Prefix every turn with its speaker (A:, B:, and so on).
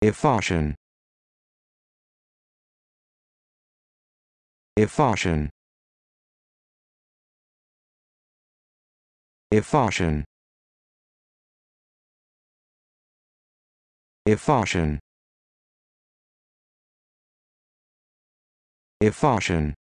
A: Erforschen. Erforschen. Erforschen. Erforschen. Erforschen.